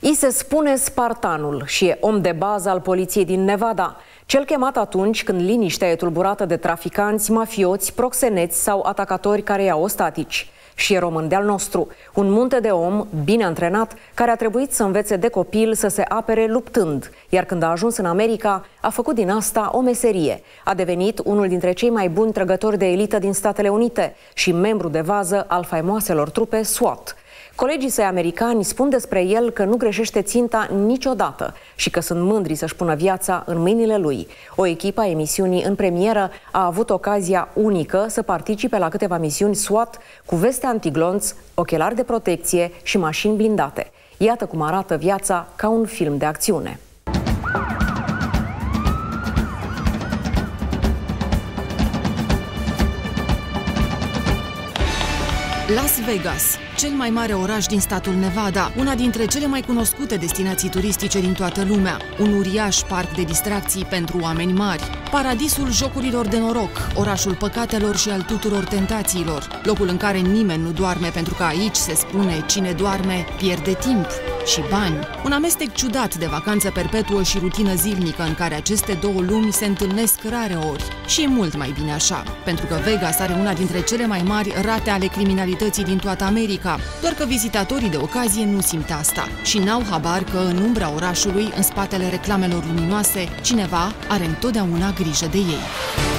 I se spune Spartanul și e om de bază al poliției din Nevada. Cel chemat atunci când liniștea e tulburată de traficanți, mafioți, proxeneți sau atacatori care iau ostatici. Și e român de-al nostru, un munte de om bine antrenat, care a trebuit să învețe de copil să se apere luptând, iar când a ajuns în America, a făcut din asta o meserie. A devenit unul dintre cei mai buni trăgători de elită din Statele Unite și membru de vază al faimoaselor trupe SWAT. Colegii săi americani spun despre el că nu greșește ținta niciodată și că sunt mândri să-și pună viața în mâinile lui. O echipă a emisiunii în premieră a avut ocazia unică să participe la câteva misiuni SWAT cu veste antiglonț, ochelari de protecție și mașini blindate. Iată cum arată viața ca un film de acțiune. Las Vegas, cel mai mare oraș din statul Nevada, una dintre cele mai cunoscute destinații turistice din toată lumea, un uriaș parc de distracții pentru oameni mari, paradisul jocurilor de noroc, orașul păcatelor și al tuturor tentațiilor, locul în care nimeni nu doarme pentru că aici se spune cine doarme pierde timp și bani. Un amestec ciudat de vacanță perpetuă și rutină zilnică în care aceste două lumi se întâlnesc rare ori. Și e mult mai bine așa, pentru că Vegas are una dintre cele mai mari rate ale criminalității din toată America, doar că vizitatorii de ocazie nu simt asta și n-au habar că în umbra orașului, în spatele reclamelor luminoase, cineva are întotdeauna grijă de ei.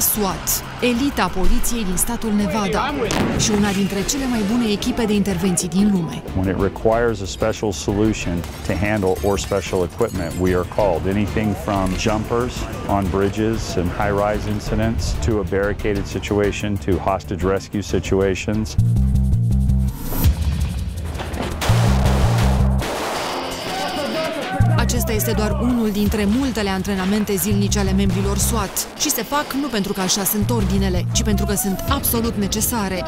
SWAT, elita poliției din statul Nevada și una dintre cele mai bune echipe de intervenții din lume. When it requires a special solution to handle or special equipment, we are called. Anything from jumpers on bridges and high-rise incidents to a barricaded situation to hostage rescue situations. Acesta este doar unul dintre multele antrenamente zilnice ale membrilor SWAT și se fac nu pentru că așa sunt ordinele, ci pentru că sunt absolut necesare.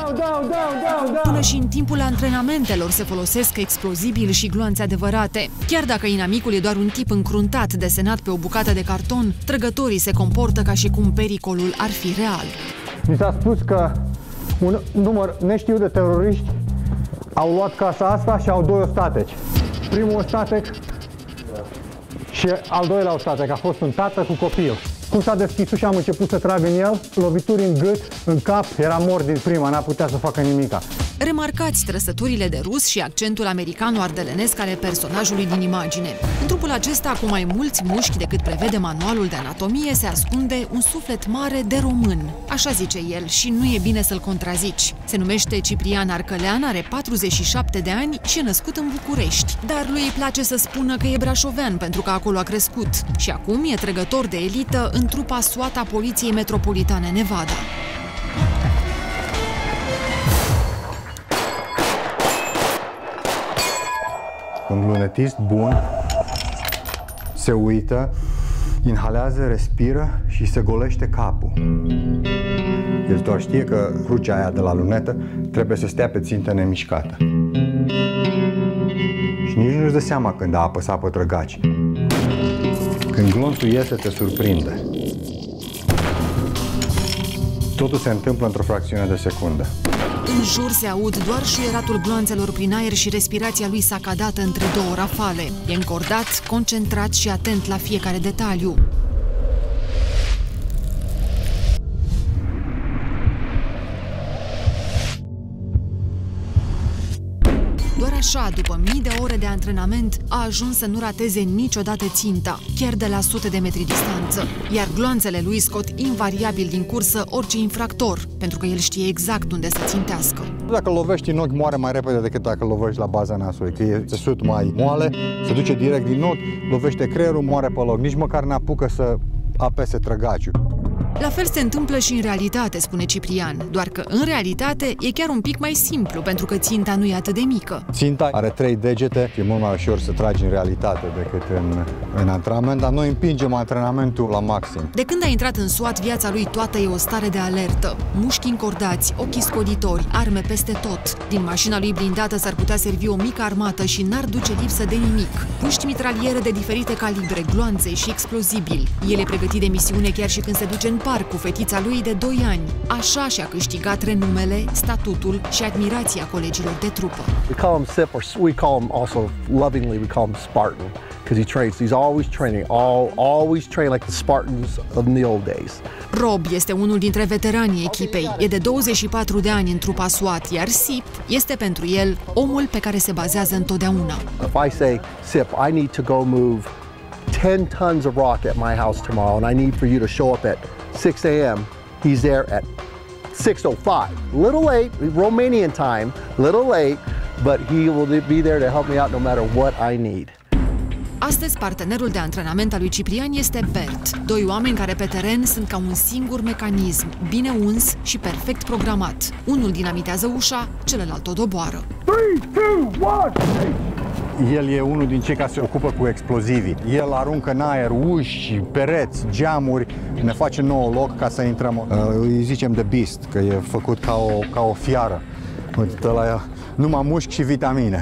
Până și în timpul antrenamentelor se folosesc explozibili și gloanțe adevărate. Chiar dacă inamicul e doar un tip încruntat desenat pe o bucată de carton, trăgătorii se comportă ca și cum pericolul ar fi real. Mi s-a spus că un număr neștiu de teroriști au luat casa asta și au doi ostateci. Primul ostatec și al doilea ostatec a fost un tată cu copil. Cum s-a deschis ușa, am început să trag în el, lovituri în gât, în cap, era mort din prima, n-a putea să facă nimica. Remarcați trăsăturile de rus și accentul americano-ardelenesc ale personajului din imagine. În trupul acesta, cu mai mulți mușchi decât prevede manualul de anatomie, se ascunde un suflet mare de român. Așa zice el și nu e bine să-l contrazici. Se numește Ciprian Arcălean, are 47 de ani și e născut în București. Dar lui îi place să spună că e brașovean pentru că acolo a crescut. Și acum e trecător de elită în trupa SWAT a Poliției Metropolitane Nevada. Un lunetist bun se uită, inhalează, respiră și se golește capul. El doar știe că crucea aia de la lunetă trebuie să stea pe țintă nemișcată. Și nici nu-și dă seama când a apăsat pe trăgaci. Când glonțul iese, te surprinde. Totul se întâmplă într-o fracțiune de secundă. În jur se aud doar șuieratul gloanțelor prin aer și respirația lui sacadată între două rafale. E încordat, concentrat și atent la fiecare detaliu. Așa, după mii de ore de antrenament, a ajuns să nu rateze niciodată ținta, chiar de la sute de metri distanță. Iar gloanțele lui scot invariabil din cursă orice infractor, pentru că el știe exact unde să țintească. Dacă lovești în ochi, moare mai repede decât dacă lovești la baza nasului, că e țesut mai moale, se duce direct din not, lovește creierul, moare pe loc. Nici măcar n-apucă să apese trăgaciul. La fel se întâmplă și în realitate, spune Ciprian, doar că în realitate e chiar un pic mai simplu, pentru că ținta nu e atât de mică. Ținta are trei degete, e mult mai ușor să tragi în realitate decât în, în antrenament, dar noi împingem antrenamentul la maxim. De când a intrat în SWAT, viața lui toată e o stare de alertă. Mușchi încordați, ochii scoditori, arme peste tot. Din mașina lui blindată s-ar putea servi o mică armată și n-ar duce lipsă de nimic. Puști mitraliere de diferite calibre, gloanțe și explozibili. El e pregătit de misiune chiar și când se duce în parc cu fetița lui de 2 ani. Așa și-a câștigat renumele, statutul și admirația colegilor de trupă. We call him Sip, or we call him also lovingly, we call him Spartan, because he trains. He's always training, all, always train like the Spartans of the old days. Rob este unul dintre veteranii echipei. E de 24 de ani în trupa SWAT, iar Sip este pentru el omul pe care se bazează întotdeauna. If I say, Sip, I need to go move 10 tons of rock at my house tomorrow, and I need for you to show up at 6 a.m., he's there at 6.05. Little late, Romanian time, little late, but he will be there to help me out no matter what I need. Astăzi, partenerul de antrenament al lui Ciprian este Bert, doi oameni care pe teren sunt ca un singur mecanism, bine uns și perfect programat. Unul dinamitează ușa, celălalt o doboară. 3, 2, 1, el e unul din cei care se ocupă cu explozivii. El aruncă în aer uși, pereți, geamuri, ne face nouă loc ca să intrăm. Uh, îi zicem de beast, că e făcut ca o, ca o fiară. Uite la numai mușchi și vitamine.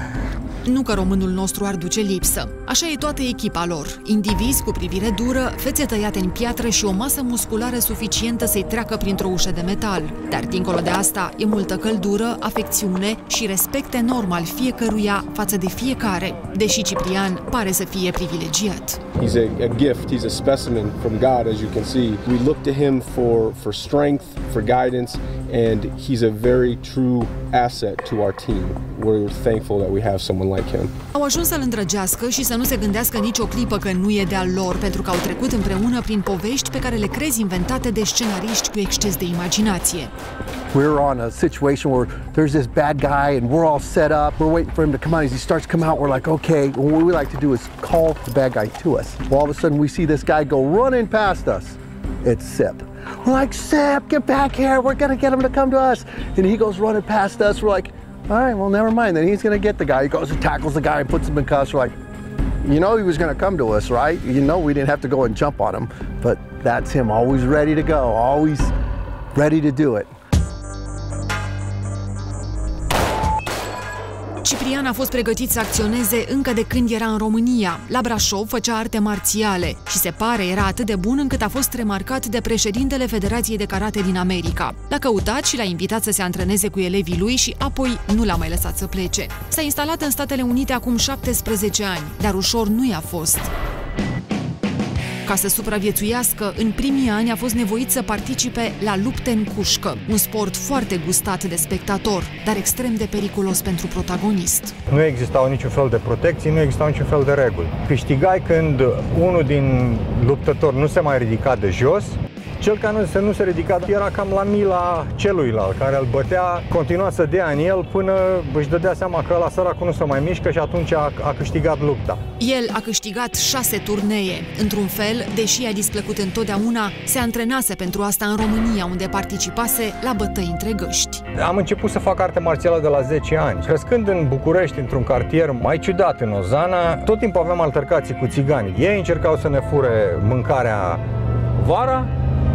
Nu că românul nostru ar duce lipsă. Așa e toată echipa lor. Indivizi cu privire dură, fețe tăiate în piatră și o masă musculară suficientă să-i treacă printr-o ușă de metal. Dar dincolo de asta, e multă căldură, afecțiune și respect enorm al fiecăruia față de fiecare, deși Ciprian pare să fie privilegiat. He's a, a gift, he's a specimen from God, as you can see. We look to him for, for strength, for guidance, and he's a very true asset to our team. We're thankful that we have someone like him. Au ajuns să-l îndrăgească și să nu se gândească nicio clipă că nu e de-al lor, pentru că au trecut împreună prin povești pe care le crezi inventate de scenariști cu exces de imaginație. We're on a situation where there's this bad guy and we're all set up. We're waiting for him to come out. As he starts to come out, we're like, okay. what we like to do is call the bad guy to us. Well, all of a sudden, we see this guy go running past us. It's Sip. We're like, Sip, get back here. We're going to get him to come to us. And he goes running past us. We're like, all right, well, never mind. Then he's going to get the guy. He goes and tackles the guy and puts him in cuffs. We're like, you know he was going to come to us, right? You know we didn't have to go and jump on him, but that's him, always ready to go, always ready to do it. Ciprian a fost pregătit să acționeze încă de când era în România. La Brașov făcea arte marțiale și se pare era atât de bun încât a fost remarcat de președintele Federației de Karate din America. L-a căutat și l-a invitat să se antreneze cu elevii lui și apoi nu l-a mai lăsat să plece. S-a instalat în Statele Unite acum 17 ani, dar ușor nu i-a fost. Ca să supraviețuiască, în primii ani a fost nevoit să participe la lupte în cușcă, un sport foarte gustat de spectator, dar extrem de periculos pentru protagonist. Nu existau niciun fel de protecții, nu existau niciun fel de reguli. Câștigai când unul din luptători nu se mai ridica de jos, cel care nu se, nu se ridica era cam la mila celuilalt, care îl bătea, continua să dea în el până își dădea seama că la săracul nu se mai mișcă și atunci a, a câștigat lupta. El a câștigat șase turnee. Într-un fel, deși a displăcut întotdeauna, se antrenase pentru asta în România, unde participase la bătăi între găști. Am început să fac arte marțială de la 10 ani. Crescând în București, într-un cartier mai ciudat în Ozana, tot timpul aveam altercații cu țigani. Ei încercau să ne fure mâncarea vara,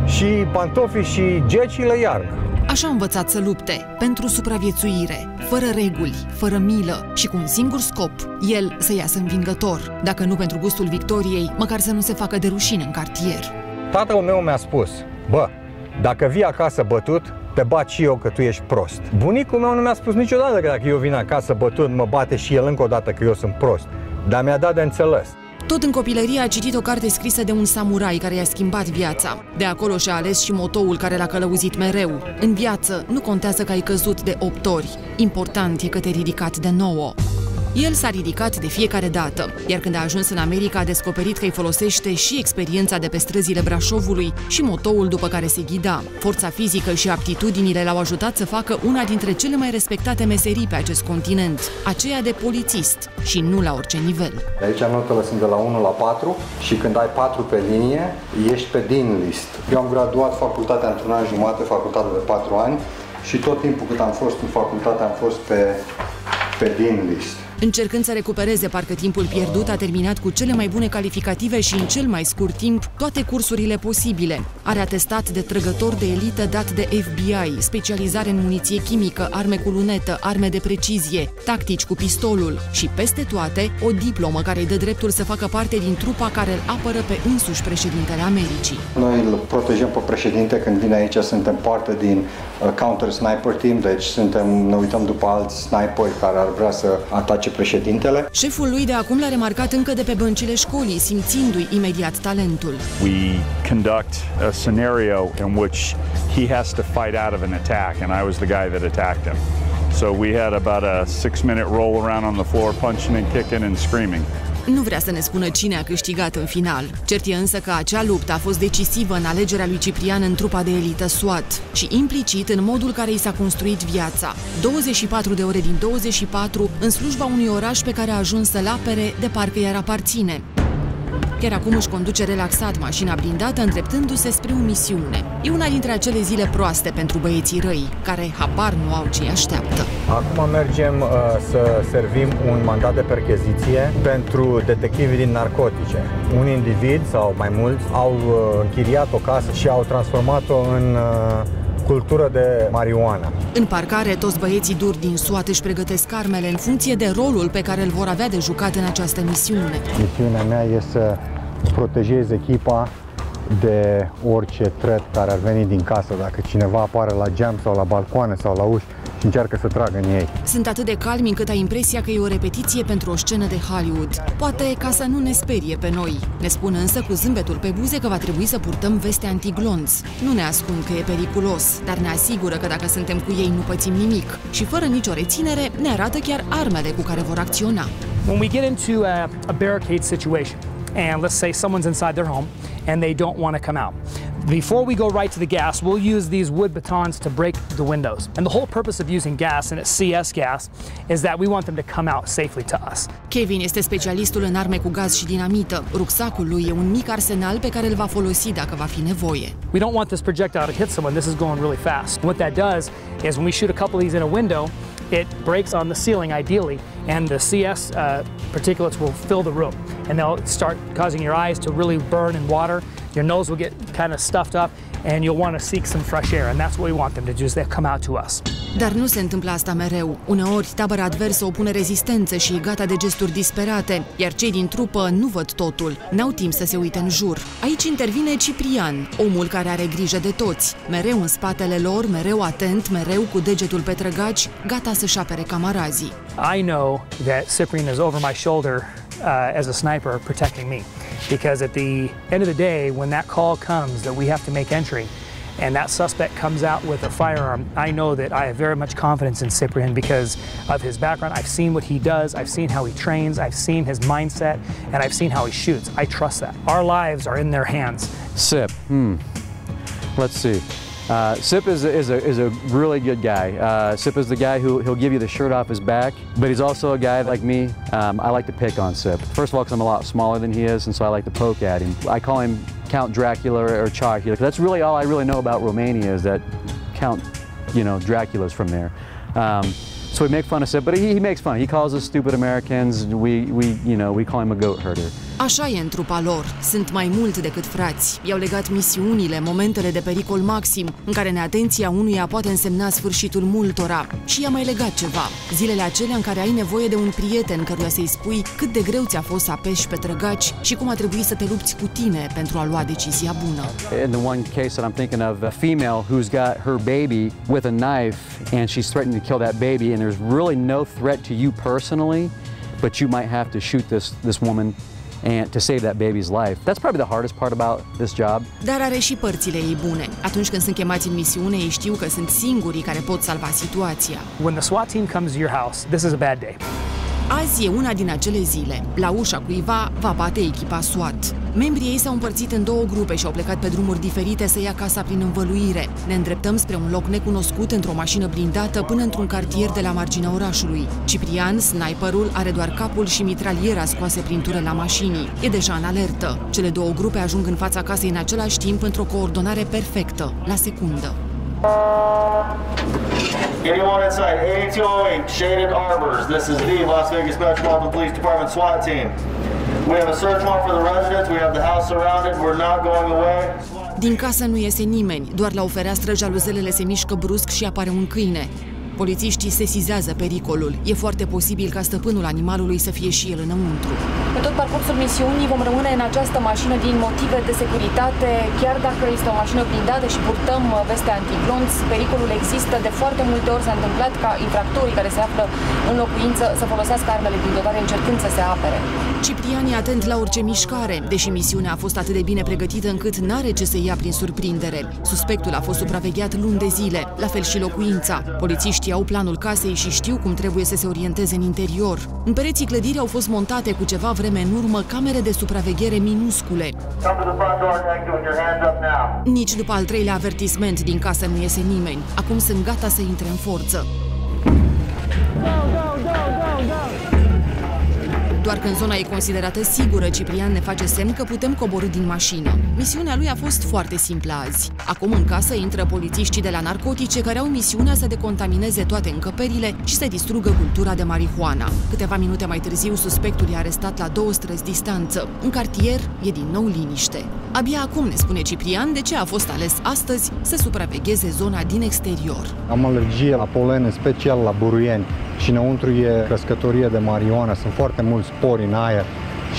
și pantofii și gecile iarnă. Așa a învățat să lupte, pentru supraviețuire, fără reguli, fără milă și cu un singur scop, el să iasă învingător, dacă nu pentru gustul victoriei, măcar să nu se facă de rușine în cartier. Tatăl meu mi-a spus, bă, dacă vii acasă bătut, te bat și eu că tu ești prost. Bunicul meu nu mi-a spus niciodată că dacă eu vin acasă bătut, mă bate și el încă o dată că eu sunt prost. Dar mi-a dat de înțeles. Tot în copilărie a citit o carte scrisă de un samurai care i-a schimbat viața. De acolo și-a ales și motoul care l-a călăuzit mereu. În viață nu contează că ai căzut de 8 ori. Important e că te-ai ridicat de 9. El s-a ridicat de fiecare dată, iar când a ajuns în America a descoperit că îi folosește și experiența de pe străzile Brașovului și motoul după care se ghida. Forța fizică și aptitudinile l-au ajutat să facă una dintre cele mai respectate meserii pe acest continent, aceea de polițist, și nu la orice nivel. Aici notele sunt de la 1 la 4 și când ai 4 pe linie, ești pe din list. Eu am graduat facultatea într-un an jumate, facultate de 4 ani și tot timpul cât am fost în facultate am fost pe, pe din list. Încercând să recupereze parcă timpul pierdut, a terminat cu cele mai bune calificative și în cel mai scurt timp toate cursurile posibile. Are atestat de trăgător de elită dat de FBI, specializare în muniție chimică, arme cu lunetă, arme de precizie, tactici cu pistolul și, peste toate, o diplomă care îi dă dreptul să facă parte din trupa care îl apără pe însuși președintele Americii. Noi îl protejăm pe președinte când vine aici, suntem parte din uh, Counter Sniper Team, deci suntem, ne uităm după alți sniperi care ar vrea să atace președintele. Șeful lui de acum l-a remarcat încă de pe băncile școlii, simțindu-i imediat talentul. We conduct a scenario in which he has to fight out of an attack, and I was the guy that attacked him. So we had about a six minute roll around on the floor, punching and kicking and screaming. Nu vrea să ne spună cine a câștigat în final. Cert e însă că acea luptă a fost decisivă în alegerea lui Ciprian în trupa de elită SWAT și implicit în modul care i s-a construit viața. 24 de ore din 24 în slujba unui oraș pe care a ajuns să-l apere de parcă i-ar aparține. Chiar acum își conduce relaxat mașina blindată, îndreptându-se spre o misiune. E una dintre acele zile proaste pentru băieții răi, care habar nu au ce așteaptă. Acum mergem uh, să servim un mandat de percheziție pentru detectivii din narcotice. Un individ sau mai mulți au uh, închiriat o casă și au transformat-o în uh, cultură de marihuana. În parcare, toți băieții duri din SWAT își pregătesc armele în funcție de rolul pe care îl vor avea de jucat în această misiune. Misiunea mea este să protejez echipa de orice tret care ar veni din casă, dacă cineva apare la geam sau la balcoane sau la uși și încearcă să tragă în ei. Sunt atât de calmi încât ai impresia că e o repetiție pentru o scenă de Hollywood. Poate ca să nu ne sperie pe noi. Ne spun însă cu zâmbetul pe buze că va trebui să purtăm veste antiglonț. Nu ne ascund că e periculos, dar ne asigură că dacă suntem cu ei nu pățim nimic. Și fără nicio reținere, ne arată chiar armele cu care vor acționa. When we get into a, a barricade situation, and let's say someone's inside their home and they don't want to come out. Before we go right to the gas, we'll use these wood batons to break the windows. And the whole purpose of using gas, and it's CS gas, is that we want them to come out safely to us. Kevin este specialistul în arme cu gaz și dinamită. Rucsacul lui e un mic arsenal pe care îl va folosi dacă va fi nevoie. We don't want this projectile to hit someone. This is going really fast. What that does is when we shoot a couple of these in a window, it breaks on the ceiling ideally, and the CS uh, particulates will fill the room, and they'll start causing your eyes to really burn and water. Your nose will get kind of stuffed up, and you'll want to seek some fresh air, and that's what we want them to do, is they come out to us. Dar nu se întâmplă asta mereu. Uneori, tabăra adversă opune rezistență și e gata de gesturi disperate, iar cei din trupă nu văd totul, n-au timp să se uite în jur. Aici intervine Ciprian, omul care are grijă de toți, mereu în spatele lor, mereu atent, mereu cu degetul pe trăgaci, gata să-și apere camarazii. I know that Cyprian is over my shoulder uh, as a sniper protecting me. Because at the end of the day, when that call comes that we have to make entry, and that suspect comes out with a firearm, I know that I have very much confidence in Cyprian because of his background. I've seen what he does, I've seen how he trains, I've seen his mindset, and I've seen how he shoots. I trust that. Our lives are in their hands. Sip. Hmm. Let's see. Uh, Sip is a, is, a, is a really good guy. Uh, Sip is the guy who he'll give you the shirt off his back, but he's also a guy like me. Um, I like to pick on Sip. First of all, because I'm a lot smaller than he is, and so I like to poke at him. I call him Count Dracula or Chocula. That's really all I really know about Romania is that Count, you know, Dracula's from there. Um, so we make fun of Sip, but he, he makes fun. He calls us stupid Americans. We, we, you know, we call him a goat herder. Așa e în trupa lor. Sunt mai mult decât frați. I-au legat misiunile, momentele de pericol maxim, în care neatenția unuia poate însemna sfârșitul multora. Și i-a mai legat ceva. Zilele acelea în care ai nevoie de un prieten căruia să-i spui cât de greu ți-a fost să apeși pe trăgaci și cum a trebuit să te lupți cu tine pentru a lua decizia bună. In the one case that I'm thinking of, a female who's got her baby with a knife and she's threatening to kill that baby and there's really no threat to you personally, but you might have to shoot this, this woman and to save that baby's life. That's probably the hardest part about this job. Dar are și părțile ei bune. Atunci când sunt chemați în misiune, ei știu că sunt singurii care pot salva situația. When the SWAT team comes to your house, this is a bad day. Azi e una din acele zile. La ușa cuiva va bate echipa SWAT. Membrii ei s-au împărțit în două grupe și au plecat pe drumuri diferite să ia casa prin învăluire. Ne îndreptăm spre un loc necunoscut într-o mașină blindată până într-un cartier de la marginea orașului. Ciprian, sniperul, are doar capul și mitraliera scoase prin la mașinii. E deja în alertă. Cele două grupe ajung în fața casei în același timp într-o coordonare perfectă, la secundă. Anyone inside 8208 Shaded Arbors. This is the Las Vegas Metropolitan Police Department SWAT team. We have a search warrant for the residence. We have the house surrounded. We're not going away. Din casă nu iese nimeni, doar la o fereastră jaluzelele se mișcă brusc și apare un câine. Polițiștii sesizează pericolul. E foarte posibil ca stăpânul animalului să fie și el înăuntru. Pe tot parcursul misiunii vom rămâne în această mașină din motive de securitate, chiar dacă este o mașină blindată și purtăm uh, veste antiglonț, pericolul există. De foarte multe ori s-a întâmplat ca infractorii care se află în locuință să folosească armele blindovare încercând să se apere. Ciprian e atent la orice mișcare, deși misiunea a fost atât de bine pregătită încât n-are ce să ia prin surprindere. Suspectul a fost supravegheat luni de zile, la fel și locuința. Polițiștii au planul casei și știu cum trebuie să se orienteze în interior. În pereții clădirii au fost montate cu ceva vreme în urmă camere de supraveghere minuscule. Nici după al treilea avertisment din casă nu iese nimeni. Acum sunt gata să intre în forță. Doar când zona e considerată sigură, Ciprian ne face semn că putem coborâ din mașină. Misiunea lui a fost foarte simplă azi. Acum în casă intră polițiștii de la narcotice care au misiunea să decontamineze toate încăperile și să distrugă cultura de marihuana. Câteva minute mai târziu, suspectul e arestat la două străzi distanță. În cartier e din nou liniște. Abia acum ne spune Ciprian de ce a fost ales astăzi să supravegheze zona din exterior. Am alergie la polen, în special la buruieni și înăuntru e crescătorie de marihuana, sunt foarte mulți spori în aer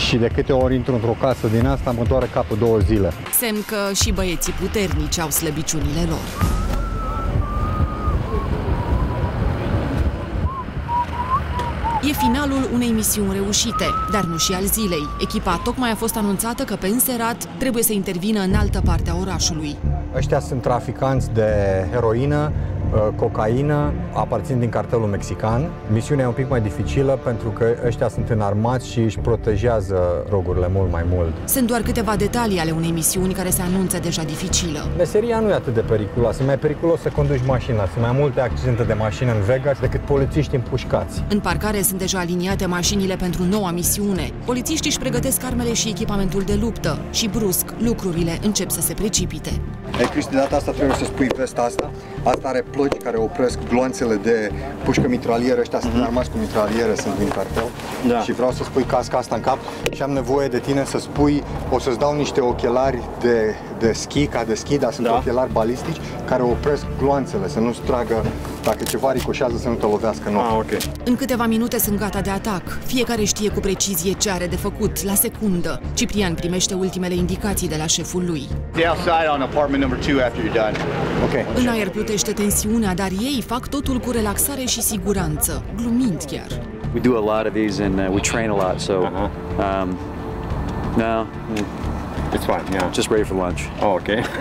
și de câte ori intru într-o casă din asta mă doare capul două zile. Semn că și băieții puternici au slăbiciunile lor. E finalul unei misiuni reușite, dar nu și al zilei. Echipa tocmai a fost anunțată că pe înserat trebuie să intervină în altă parte a orașului. Ăștia sunt traficanți de heroină, Uh, cocaină, aparțin din cartelul mexican. Misiunea e un pic mai dificilă pentru că ăștia sunt înarmați și își protejează drogurile mult mai mult. Sunt doar câteva detalii ale unei misiuni care se anunță deja dificilă. Meseria nu e atât de periculoasă, e mai periculos să conduci mașina. Sunt mai multe accidente de mașină în Vegas decât polițiști împușcați. În parcare sunt deja aliniate mașinile pentru noua misiune. Polițiștii își pregătesc armele și echipamentul de luptă și brusc lucrurile încep să se precipite. Ai Cristi, de data asta trebuie să spui vesta asta. Asta are plăci care opresc gloanțele de pușcă mitralieră. Ăștia sunt uh-huh. armați cu mitraliere, sunt din cartel. Da. Și vreau să spui casca asta în cap și am nevoie de tine să spui, o să-ți dau niște ochelari de, de schi, ca de schi, dar sunt da. ochelari balistici care opresc gloanțele, să nu-ți tragă, dacă ceva ricoșează, să nu te lovească în ah, okay. În câteva minute sunt gata de atac. Fiecare știe cu precizie ce are de făcut, la secundă. Ciprian primește ultimele indicații de la șeful lui. Okay. În aer plutește tensiunea, dar ei fac totul cu relaxare și siguranță, glumind chiar. We do a lot of these and uh, we train a lot, so uh-huh. um, no. It's fine, yeah. Just ready for lunch. Oh, okay.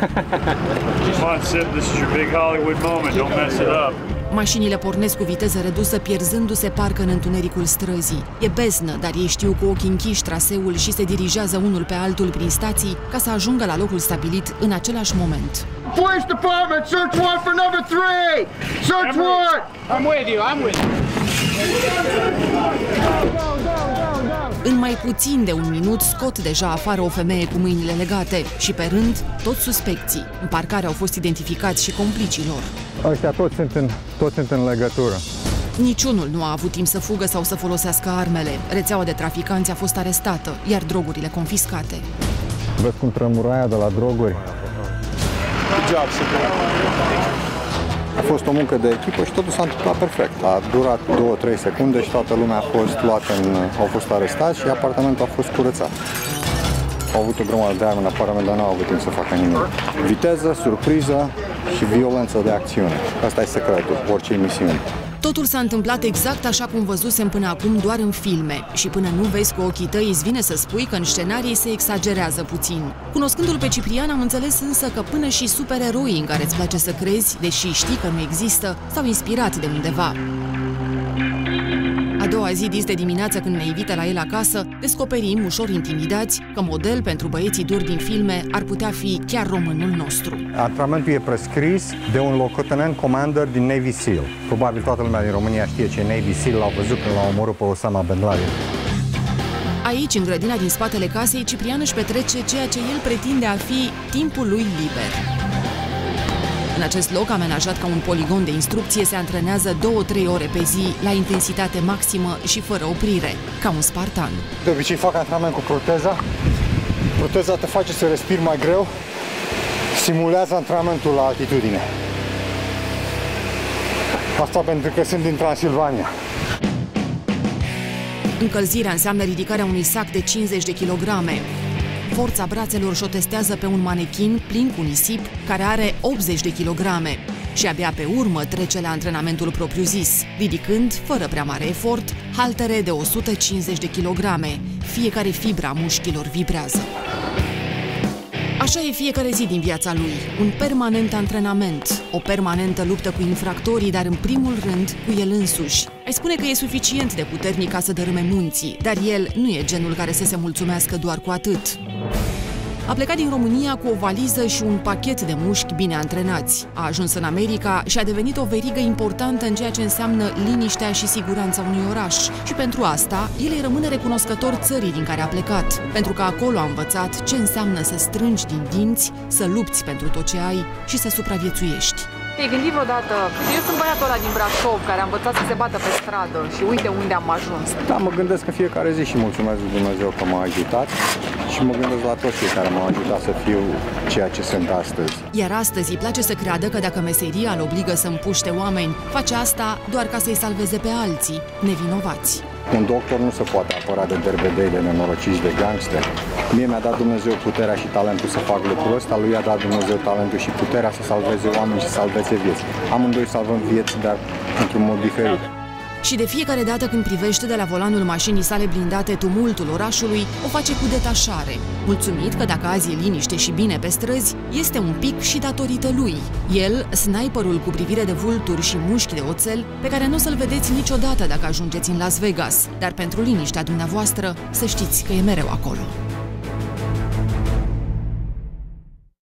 Come on, Sip, this is your big Hollywood moment. Don't mess it up. Mașinile pornesc cu viteză redusă, pierzându-se parcă în întunericul străzii. E beznă, dar ei știu cu ochii închiși traseul și se dirigează unul pe altul prin stații ca să ajungă la locul stabilit în același moment. Police Department, search warrant for number three! Search warrant! I'm with you, I'm with you. În mai puțin de un minut scot deja afară o femeie cu mâinile legate și pe rând toți suspecții. În parcare au fost identificați și complicii lor. Ăștia toți sunt în, toți sunt în legătură. Niciunul nu a avut timp să fugă sau să folosească armele. Rețeaua de traficanți a fost arestată, iar drogurile confiscate. Vezi cum trămuraia de la droguri? Good job, a fost o muncă de echipă și totul s-a întâmplat perfect. A durat 2-3 secunde și toată lumea a fost luată în, au fost arestați și apartamentul a fost curățat. Au avut o grămadă de arme în apartament, dar nu au avut timp să facă nimic. Viteză, surpriză și violență de acțiune. Asta e secretul oricei misiuni. Totul s-a întâmplat exact așa cum văzusem până acum doar în filme și până nu vezi cu ochii tăi îți vine să spui că în scenarii se exagerează puțin. Cunoscându-l pe Ciprian am înțeles însă că până și supereroii în care îți place să crezi, deși știi că nu există, s-au inspirat de undeva. A doua zi dis de dimineață când ne invită la el acasă, descoperim, ușor intimidați, că model pentru băieții duri din filme ar putea fi chiar românul nostru. Antrenamentul e prescris de un locotenent commander din Navy SEAL. Probabil toată lumea din România știe ce Navy SEAL l-au văzut când l-au omorât pe Osama Bin Laden. Aici, în grădina din spatele casei, Ciprian își petrece ceea ce el pretinde a fi timpul lui liber. În acest loc, amenajat ca un poligon de instrucție, se antrenează 2-3 ore pe zi, la intensitate maximă și fără oprire, ca un spartan. De obicei fac antrenament cu proteza. Proteza te face să respiri mai greu, simulează antrenamentul la altitudine. Asta pentru că sunt din Transilvania. Încălzirea înseamnă ridicarea unui sac de 50 de kilograme. Forța brațelor și-o testează pe un manechin plin cu nisip care are 80 de kilograme și abia pe urmă trece la antrenamentul propriu-zis, ridicând, fără prea mare efort, haltere de 150 de kilograme. Fiecare fibra mușchilor vibrează. Așa e fiecare zi din viața lui, un permanent antrenament, o permanentă luptă cu infractorii, dar în primul rând cu el însuși. Ai spune că e suficient de puternic ca să dărâme munții, dar el nu e genul care să se mulțumească doar cu atât. A plecat din România cu o valiză și un pachet de mușchi bine antrenați. A ajuns în America și a devenit o verigă importantă în ceea ce înseamnă liniștea și siguranța unui oraș. Și pentru asta, el îi rămâne recunoscător țării din care a plecat, pentru că acolo a învățat ce înseamnă să strângi din dinți, să lupți pentru tot ce ai și să supraviețuiești. Te-ai gândit vreodată, eu sunt băiatul ăla din Brașov care a învățat să se bată pe stradă și uite unde am ajuns. Da, mă gândesc în fiecare zi și mulțumesc lui Dumnezeu că m-a ajutat și mă gândesc la toți cei care m-au ajutat să fiu ceea ce sunt astăzi. Iar astăzi îi place să creadă că dacă meseria îl obligă să împuște oameni, face asta doar ca să-i salveze pe alții, nevinovați. Un doctor nu se poate apăra de derbedei, de nenorociți, de gangster. Mie mi-a dat Dumnezeu puterea și talentul să fac lucrul ăsta, lui a dat Dumnezeu talentul și puterea să salveze oameni și să salveze vieți. Amândoi salvăm vieți, dar într-un mod diferit. Și de fiecare dată când privește de la volanul mașinii sale blindate tumultul orașului, o face cu detașare, mulțumit că dacă azi e liniște și bine pe străzi, este un pic și datorită lui. El, sniperul cu privire de vulturi și mușchi de oțel, pe care nu o să-l vedeți niciodată dacă ajungeți în Las Vegas, dar pentru liniștea dumneavoastră să știți că e mereu acolo.